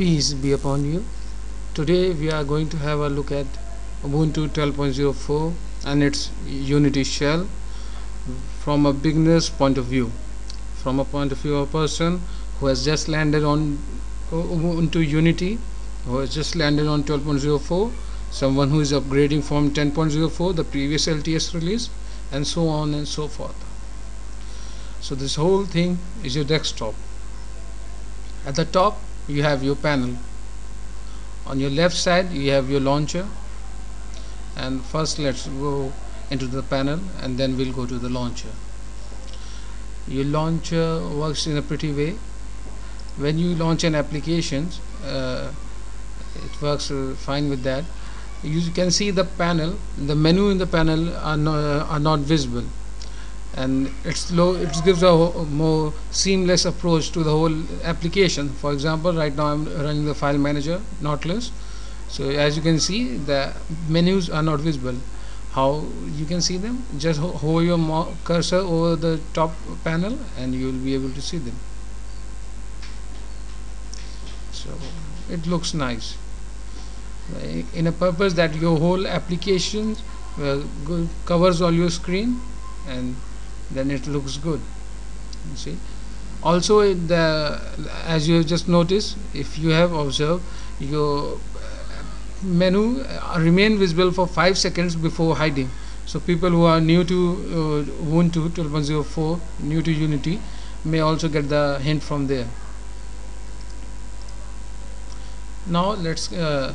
Peace be upon you. Today we are going to have a look at Ubuntu 12.04 and its Unity shell from a beginner's point of view. From a point of view of a person who has just landed on Ubuntu Unity, who has just landed on 12.04, someone who is upgrading from 10.04, the previous LTS release, and so on and so forth. So this whole thing is your desktop. At the top you have your panel. On your left side you have your launcher. And first let's go into the panel and then we'll go to the launcher. Your launcher works in a pretty way. When you launch an application uh, it works uh, fine with that. You can see the panel the menu in the panel are, no, are not visible and it's low it gives a more seamless approach to the whole application. For example right now I'm running the file manager Nautilus. So as you can see the menus are not visible. How you can see them? Just ho hover your cursor over the top panel and you will be able to see them. So it looks nice. In a purpose that your whole application uh, covers all your screen and then it looks good you see. Also the as you have just noticed if you have observed your menu uh, remain visible for 5 seconds before hiding. So people who are new to uh, Ubuntu 12.04 new to Unity may also get the hint from there. Now let's uh,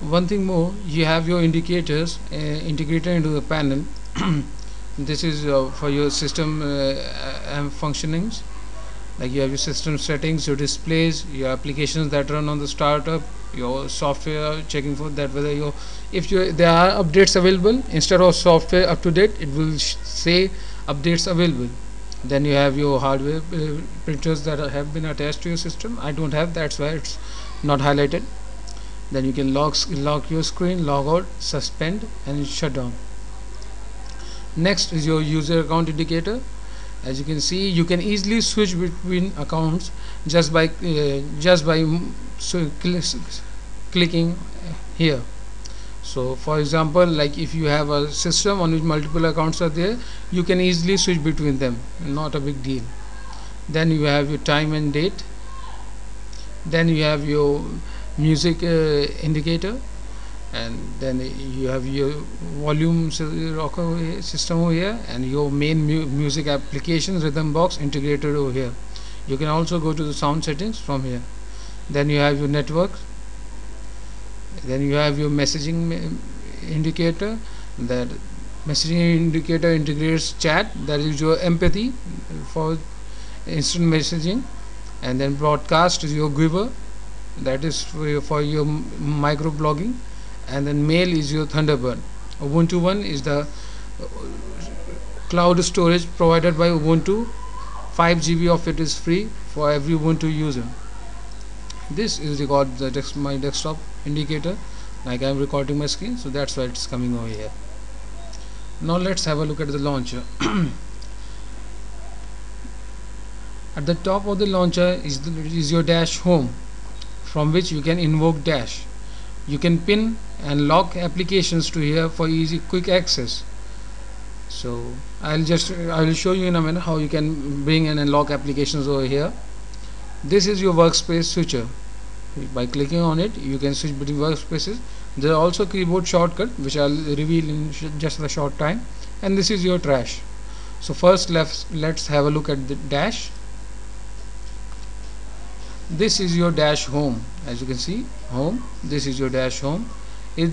one thing more. You have your indicators uh, integrated into the panel this is uh, for your system uh, uh, functionings. Like you have your system settings your displays your applications that run on the startup your software checking for that whether your if you there are updates available instead of software up to date it will say updates available. Then you have your hardware uh, printers that have been attached to your system. I don't have that's why it's not highlighted. Then you can lock lock your screen log out suspend and shut down next is your user account indicator. As you can see you can easily switch between accounts just by uh, just by so cl clicking here. So for example like if you have a system on which multiple accounts are there you can easily switch between them. Not a big deal. Then you have your time and date. Then you have your music uh, indicator and then you have your volume system over here and your main mu music application Rhythmbox integrated over here. You can also go to the sound settings from here. Then you have your network. Then you have your messaging indicator. That messaging indicator integrates chat. That is your empathy for instant messaging. And then broadcast is your Gwibber that is for your, for your micro blogging and then mail is your Thunderbird. Ubuntu 1 is the uh, cloud storage provided by Ubuntu. 5 GB of it is free for every Ubuntu user. This is record the desk, my desktop indicator. Like I'm recording my screen so that's why it's coming over here. Now let's have a look at the launcher. At the top of the launcher is, the, is your dash home from which you can invoke dash. You can pin and lock applications to here for easy quick access. So I'll just I will show you in a minute how you can bring and lock applications over here. This is your workspace switcher. By clicking on it you can switch between workspaces. There are also keyboard shortcut which I'll reveal in just a short time. And this is your trash. So first let's let's have a look at the dash. This is your dash home. As you can see home this is your dash home it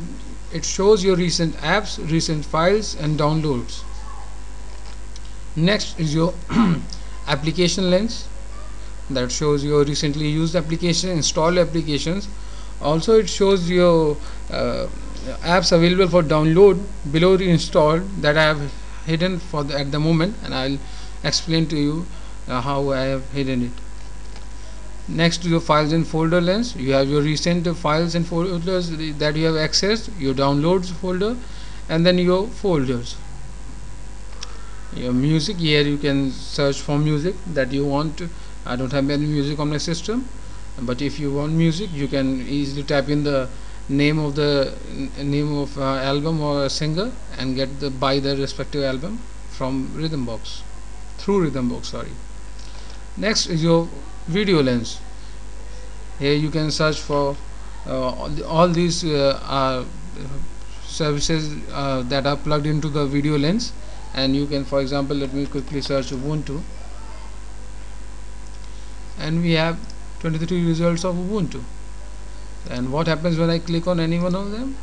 it shows your recent apps recent files and downloads. Next is your application lens. That shows your recently used application installed applications. Also it shows your uh, apps available for download below the installed that I have hidden for the, at the moment and I'll explain to you uh, how I have hidden it next to your files and folder lens you have your recent files and folders that you have accessed your downloads folder and then your folders. Your music here you can search for music that you want. I don't have any music on my system but if you want music you can easily type in the name of the name of uh, album or singer and get the buy the respective album from Rhythmbox through Rhythmbox sorry. Next is your video lens. Here you can search for uh, all, all these uh, are services uh, that are plugged into the video lens. And you can for example let me quickly search Ubuntu. And we have 23 results of Ubuntu. And what happens when I click on any one of them?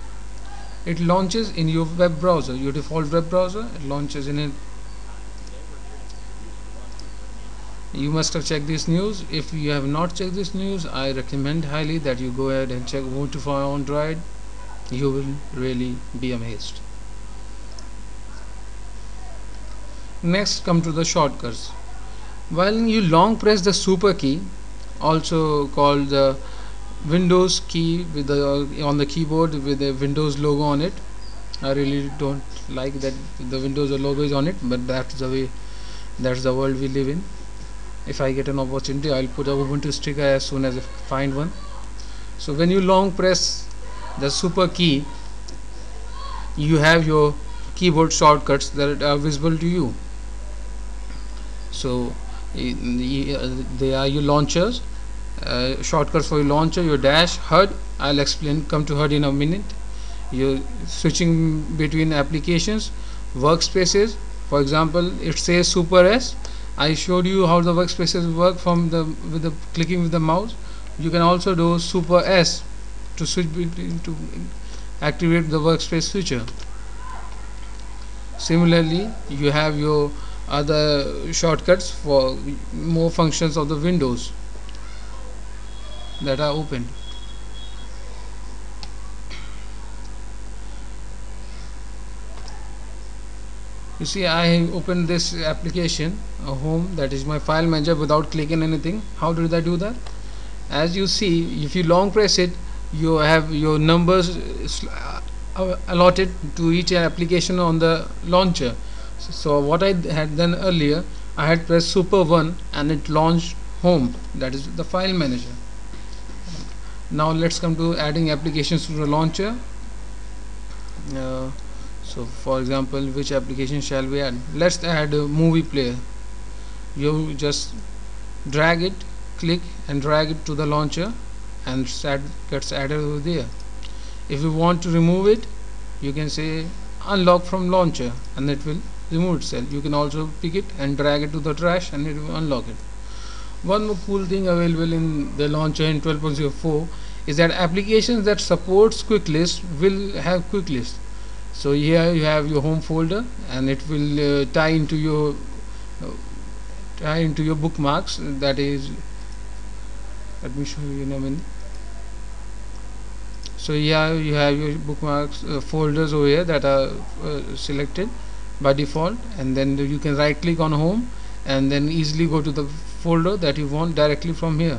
It launches in your web browser your default web browser. It launches in it you must have checked this news. If you have not checked this news I recommend highly that you go ahead and check Ubuntu Android you will really be amazed. Next come to the shortcuts. While you long press the super key also called the Windows key with the on the keyboard with the Windows logo on it. I really don't like that the Windows logo is on it but that's the way that's the world we live in if I get an opportunity I'll put a Ubuntu sticker as soon as I find one. So when you long press the super key you have your keyboard shortcuts that are visible to you. So they are your launchers. Uh, shortcuts for your launcher your dash HUD I'll explain come to HUD in a minute. You're switching between applications workspaces. For example it says super S I showed you how the workspaces work from the with the clicking with the mouse. You can also do super S to switch between to activate the workspace feature similarly you have your other shortcuts for more functions of the windows that are open you see I opened this application home that is my file manager without clicking anything. How did I do that? As you see if you long press it you have your numbers uh, allotted to each application on the launcher. So what I had done earlier I had pressed super 1 and it launched home that is the file manager. Now let's come to adding applications to the launcher. Uh, so for example which application shall we add? Let's add a movie player. You just drag it click and drag it to the launcher and it gets added over there. If you want to remove it you can say unlock from launcher and it will remove itself. You can also pick it and drag it to the trash and it will unlock it. One more cool thing available in the launcher in 12.04 is that applications that supports quick list will have quick list so here you have your home folder and it will uh, tie into your uh, tie into your bookmarks. That is let me show you in a minute. So here you have your bookmarks uh, folders over here that are uh, selected by default. And then you can right click on home and then easily go to the folder that you want directly from here.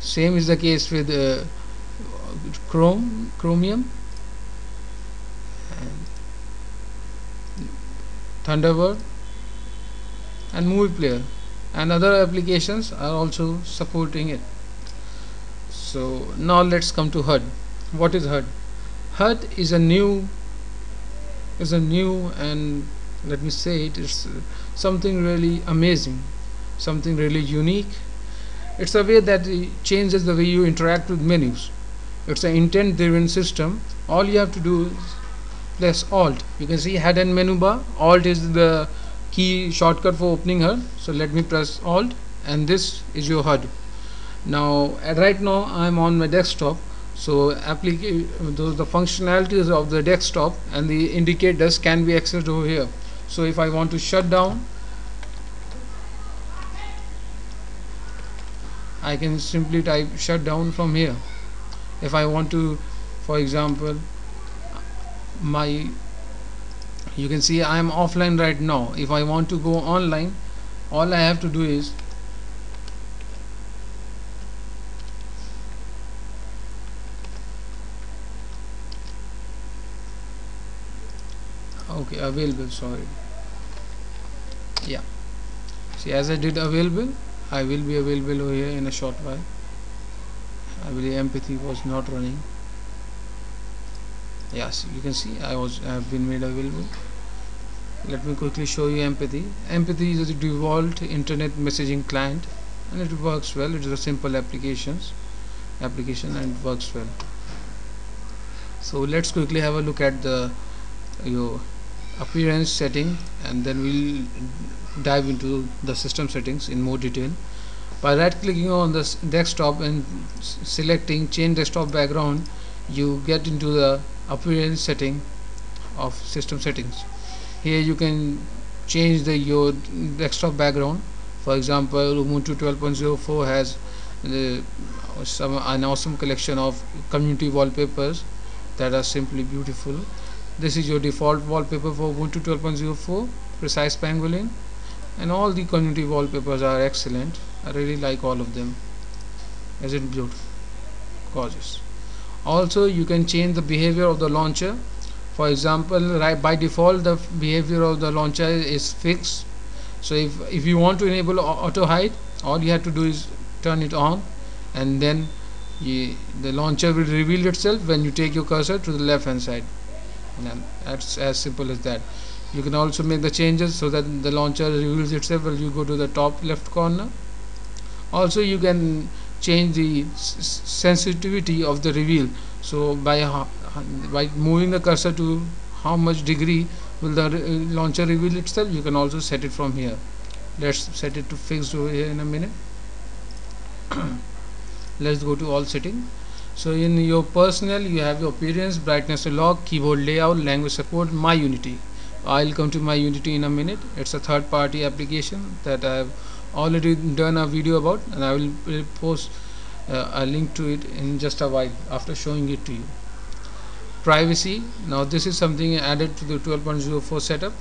Same is the case with uh, chrome chromium? Thunderbird? And movie player. And other applications are also supporting it. So now let's come to HUD what is HUD HUD is a new is a new and let me say it is something really amazing something really unique. It's a way that changes the way you interact with menus it's an intent driven system. All you have to do is press alt. You can see HUD and menu bar. Alt is the key shortcut for opening HUD so let me press alt and this is your HUD now right now I'm on my desktop. So the, the functionalities of the desktop and the indicators can be accessed over here. So if I want to shut down I can simply type shut down from here if I want to for example my you can see I am offline right now. If I want to go online all I have to do is okay available sorry. Yeah. See as I did available I will be available over here in a short while I believe empathy was not running. Yes you can see I was I have been made available. Let me quickly show you empathy empathy is a default internet messaging client and it works well. It is a simple applications application and it works well. So let's quickly have a look at the your appearance setting and then we'll dive into the system settings in more detail by right clicking on the desktop and selecting change desktop background you get into the appearance setting of system settings. Here you can change the your desktop background. For example Ubuntu 12.04 has the, some an awesome collection of community wallpapers that are simply beautiful. This is your default wallpaper for Ubuntu 12.04 precise pangolin and all the community wallpapers are excellent I really like all of them. Isn't beautiful? Gorgeous. Also you can change the behavior of the launcher. For example right by default the behavior of the launcher is fixed. So if if you want to enable auto hide all you have to do is turn it on and then you, the launcher will reveal itself when you take your cursor to the left hand side. And that's as simple as that. You can also make the changes so that the launcher reveals itself when you go to the top left corner also you can change the sensitivity of the reveal. So by by moving the cursor to how much degree will the launcher reveal itself you can also set it from here. Let's set it to fixed over here in a minute. Let's go to all setting. So in your personal you have your appearance brightness lock keyboard layout language support MyUnity. I'll come to MyUnity in a minute. It's a third party application that I have already done a video about and I will post uh, a link to it in just a while after showing it to you. Privacy now this is something added to the 12.04 setup.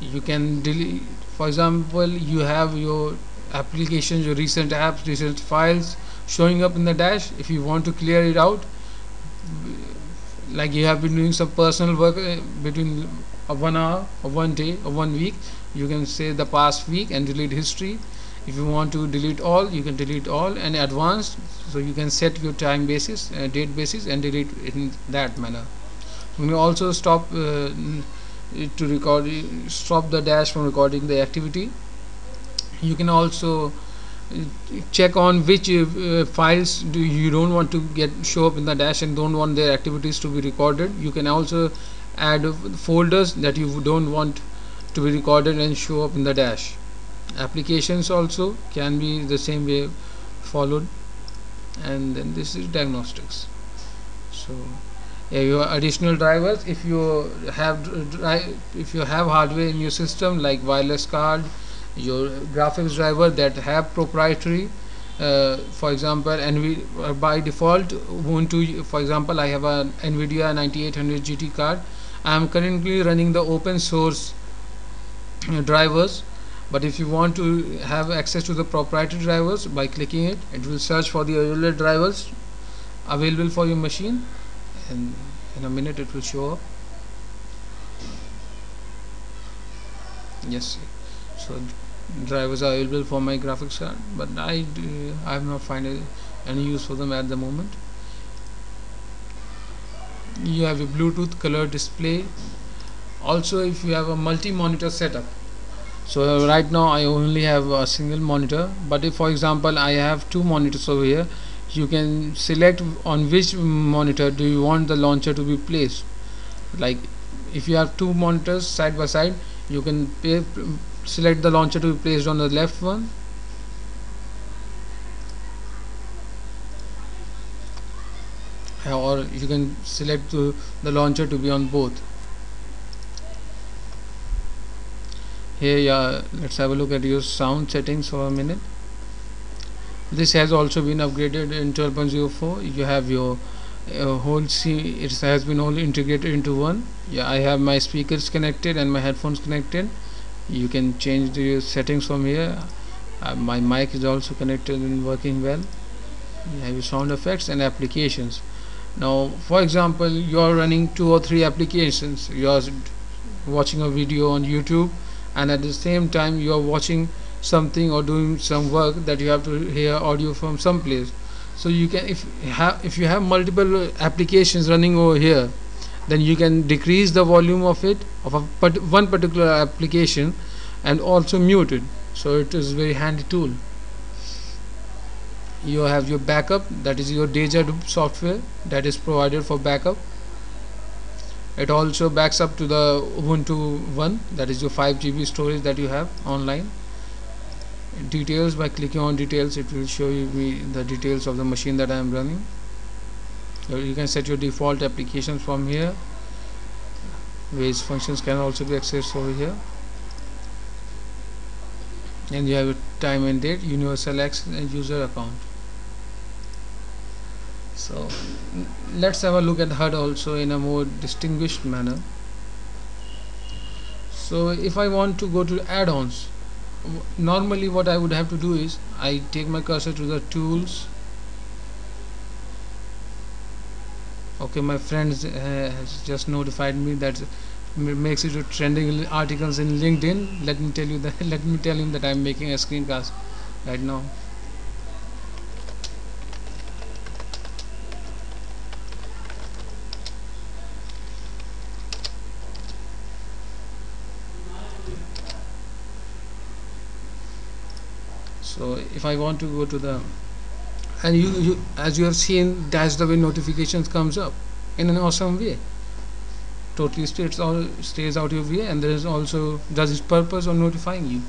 You can delete for example you have your applications your recent apps recent files showing up in the dash. If you want to clear it out like you have been doing some personal work uh, between one hour or one day or one week you can say the past week and delete history. If you want to delete all you can delete all and advanced so you can set your time basis uh, date basis and delete in that manner. You can also stop uh, to record stop the dash from recording the activity. You can also uh, check on which uh, files do you don't want to get show up in the dash and don't want their activities to be recorded. You can also add folders that you don't want to be recorded and show up in the dash. Applications also can be the same way followed. And then this is diagnostics. So your additional drivers if you have if you have hardware in your system like wireless card your graphics driver that have proprietary uh, for example and uh, by default Ubuntu for example I have a NVIDIA 9800 GT card. I am currently running the open source Uh, drivers but if you want to have access to the proprietary drivers by clicking it it will search for the available drivers available for your machine and in a minute it will show up. Yes so drivers are available for my graphics card but I, I have not found any use for them at the moment. You have a Bluetooth color display also if you have a multi-monitor setup so right now I only have a single monitor but if for example I have two monitors over here you can select on which monitor do you want the launcher to be placed. Like if you have two monitors side by side you can pay, select the launcher to be placed on the left one. Or you can select the, the launcher to be on both here yeah let's have a look at your sound settings for a minute. This has also been upgraded in 12.04 you have your uh, whole C it has been all integrated into one. Yeah I have my speakers connected and my headphones connected. You can change the settings from here. Uh, my mic is also connected and working well. You have your sound effects and applications. Now for example you are running two or three applications. You are watching a video on YouTube and at the same time you are watching something or doing some work that you have to hear audio from some place so you can if have if you have multiple applications running over here then you can decrease the volume of it of a one particular application and also mute it. So it is very handy tool. You have your backup that is your Deja software that is provided for backup it also backs up to the Ubuntu 1 that is your 5 GB storage that you have online. Details by clicking on details it will show you me the details of the machine that I am running. So you can set your default applications from here. Various functions can also be accessed over here. And you have a time and date universal access and user account so let's have a look at HUD also in a more distinguished manner. So if I want to go to add-ons normally what I would have to do is I take my cursor to the tools. Okay my friends uh, has just notified me that makes it to trending articles in LinkedIn. Let me tell you that let me tell him that I'm making a screencast right now so if I want to go to the and you, you as you have seen that's the way notifications comes up in an awesome way. Totally stays all stays out of your way and there is also does its purpose of notifying you.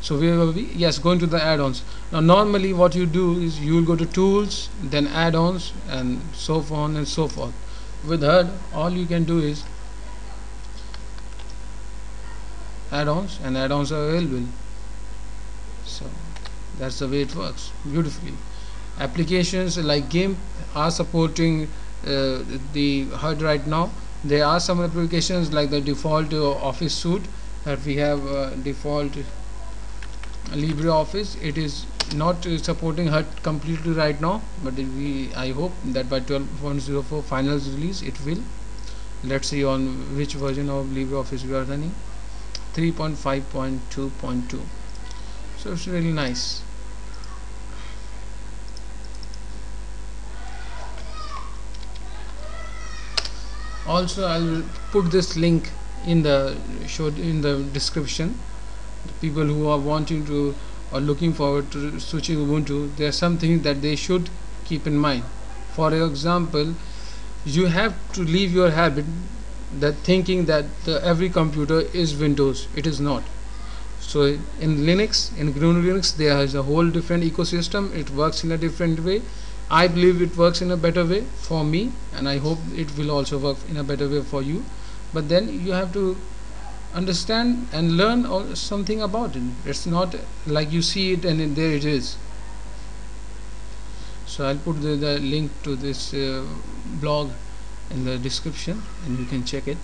So where were we yes going to the add-ons. Now normally what you do is you will go to tools then add-ons and so on and so forth. With HUD all you can do is add-ons and add-ons are available. So that's the way it works beautifully. Applications like GIMP are supporting uh, the HUD right now. There are some applications like the default uh, office suite that we have uh, default LibreOffice. It is not uh, supporting HUD completely right now but we I hope that by 12.04 final release it will. Let's see on which version of LibreOffice we are running. 3.5.2.2 so it's really nice. Also I'll put this link in the show in the description. The people who are wanting to or looking forward to switching Ubuntu there are some things that they should keep in mind. For example you have to leave your habit that thinking that the, every computer is Windows. It is not so in Linux in GNU Linux there is a whole different ecosystem. It works in a different way. I believe it works in a better way for me and I hope it will also work in a better way for you. But then you have to understand and learn something about it. It's not like you see it and there it is. So I'll put the, the link to this uh, blog in the description and you can check it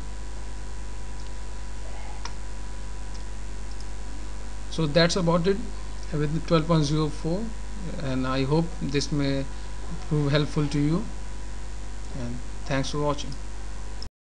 so that's about it. With 12.04 and I hope this may prove helpful to you. And thanks for watching